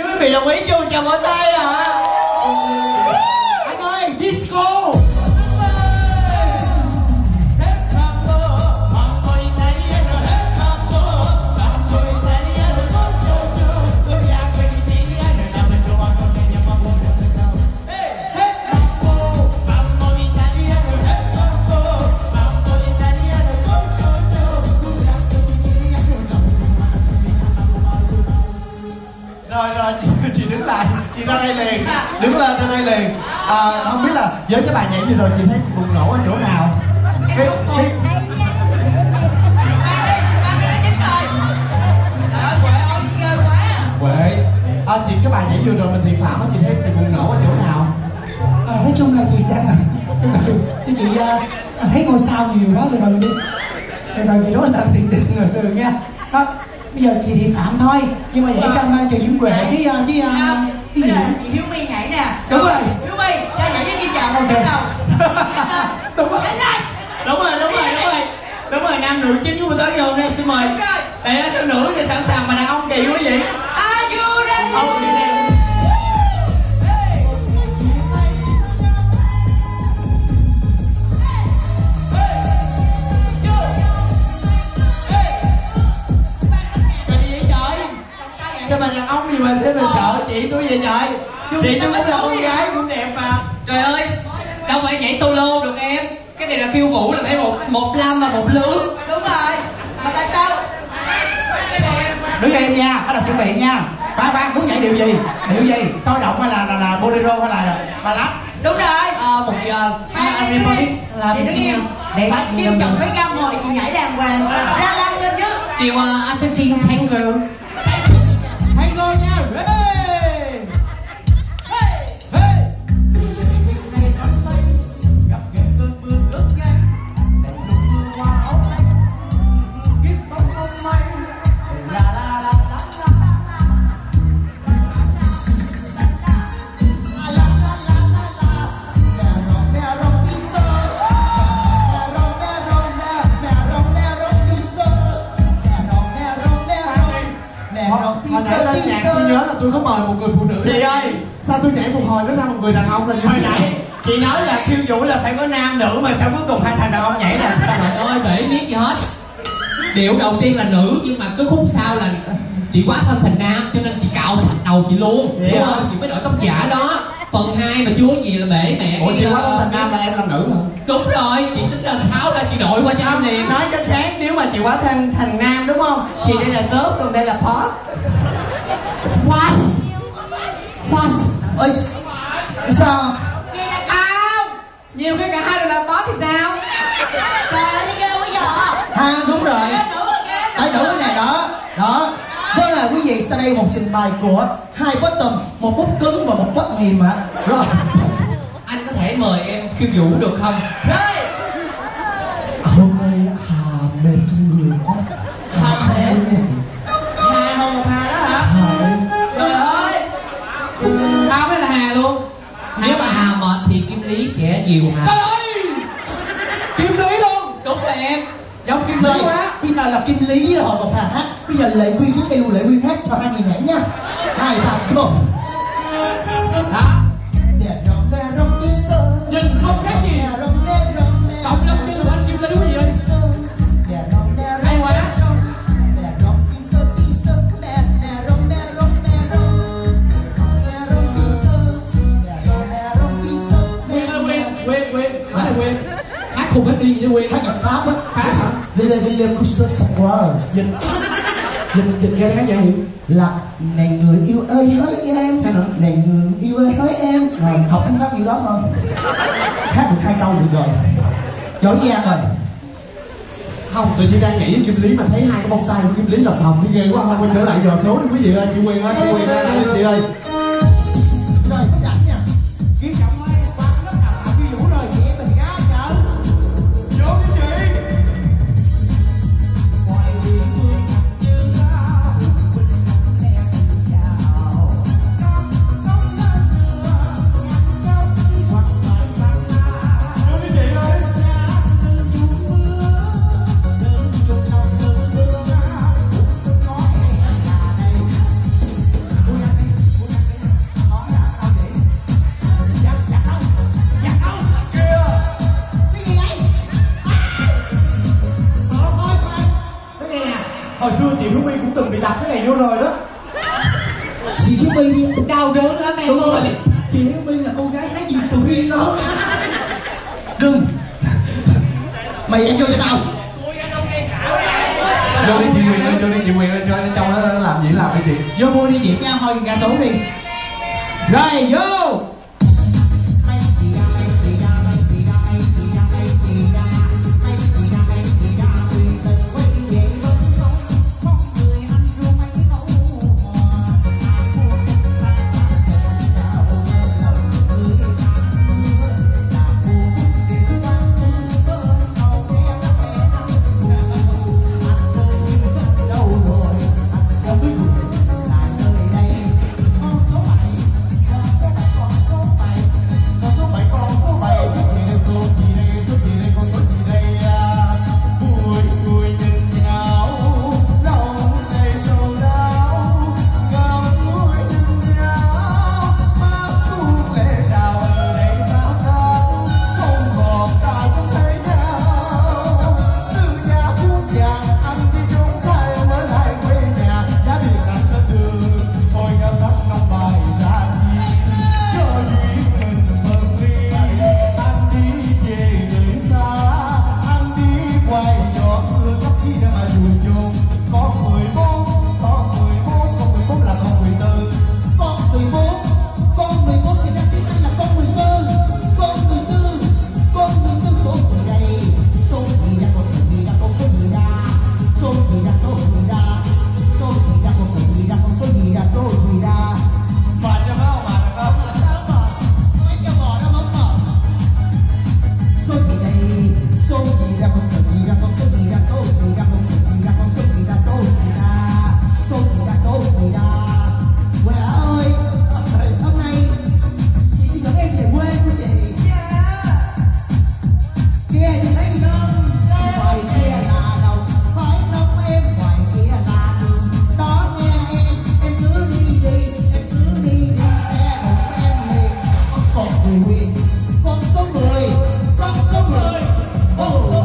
Nếu quý vị đồng ý cho một tràng vỗ tay hả? à. Đứng lên ra đây liền. À, không biết là với cái bài nhảy vừa rồi chị thấy bùng nổ ở chỗ nào? Cái, cái, Huệ à, chị cái bài nhảy vừa rồi mình thì phạm á chị thấy chị bùng nổ ở chỗ nào? À, nói chung là chị đang thì chị à, thấy ngôi sao nhiều quá rồi rồi đi. Rồi rồi chị nói là tiền tiền rồi từ nha. Đó, bây giờ chị thì phạm thôi. Nhưng mà vậy trong chị Diễm Huệ với uh, với uh, cái Bây gì giờ chị Hiếu My nhảy nè. Đúng rồi. Hiếu My ra nhảy với Kim Chào một chút đầu đúng rồi. Đánh lên. Đúng rồi, đúng rồi, đúng rồi. Đúng rồi, nam nữ chính của buổi tối ngày hôm nay xin mời. Đúng rồi. Để nữ thì sẵn sàng mà đàn ông kỳ quý vị Are you ready? Tôi vậy trời? Chị tôi cũng là con gái cũng đẹp mà. Trời ơi, đâu phải nhảy solo được em. Cái này là khiêu vũ là phải một một lam và một lứa Đúng rồi. Mà tại sao? đứng im nha bắt đầu chuẩn bị nha. Ba ba muốn nhảy điệu gì? Điệu gì? Sôi động hay là là, là bolero hay là ballad? Đúng rồi. Ờ, một giờ Hai hai em Remix là đứng im dance Bạn Kim chồng phải ra ngồi chị nhảy đàng hoàng. Ra lăn lên chứ. Điều uh, Argentine Tango Tango hồi nãy lên nhạc tôi nhớ là tôi có mời một người phụ nữ Chị ơi sao tôi nhảy một hồi nó ra một người đàn ông gì Hồi nãy chị nói là khiêu vũ là phải có nam nữ mà sao cuối cùng hai thằng đàn ông nhảy nè Trời ơi, để biết gì hết. Điệu đầu tiên là nữ nhưng mà cái khúc sau là chị quá thân thành nam cho nên chị cạo sạch đầu chị luôn. Vậy đúng không chị mới đổi tóc giả đó. Phần 2 mà chưa có gì là bể mẹ ủa chị quá ờ, thành nam là em làm nữ hả? Đúng rồi chị tính là tháo ra chị đội qua cho em liền. Nói cách khác nếu mà chị quá thân thành nam không? Thì đây là chớp còn đây là pop what? What? Ơi sao? Là không. Nhiều khi cả hai đều làm pop thì sao? Trời ơi kêu bây giờ ha đúng rồi. Đấy đủ cái này đó. Đó. Vâng là quý vị sau đây một trình bày của hai bottom Một bút cứng và một bút mềm ạ. Rồi. Anh có thể mời em khiêu vũ được không Hà không muốn hà hà đó hả Hà trời ơi Tao mới là Hà luôn Nếu mà Hà mệt thì Kim Lý sẽ dìu Hà. Trời ơi! Kim lý luôn. Đúng rồi em. Giống kim lý quá. bây giờ là Kim Lý với Hồ Ngọc Hà hát. Bây giờ Lệ Quyên với Kêu Lệ Quyên hát cho hai người nhảy nha. Hai thằng cùng hả hát cùng cái tiên gì đó quyên Hát nhạc Pháp á Pháp hả? Ville Ville Cousteau Square dịch dịch dịch ra khán giả hiểu là này người yêu ơi hỡi em. Sao nữa? này người yêu ơi hỡi em. Học tiếng pháp nhiều đó không? Hát được hai câu được rồi. Giỏi giang rồi. Không tự nhiên đang nghĩ với kim lý mà thấy hai cái bông tai của kim lý lọc hồng đi ghê quá. Không quay trở lại dò số đi quý vị ơi. Chị quyền ơi chị quyền đi chị ơi hồi xưa chị Hữu My cũng từng bị đập cái này vô rồi đó. Chị Hữu My đi đau đớn lắm em Đúng ơi. chị Hữu My là cô gái hát gì sầu riêng đó. Đừng. Mày dám vô cho tao. Vô đi chị Huyền lên vô đi chị Huyền lên cho trong đó nó làm gì làm cái gì? Vô mua đi diễn nhau thôi ra số đi. Rồi vô. Con số 10 con số 10 con số 10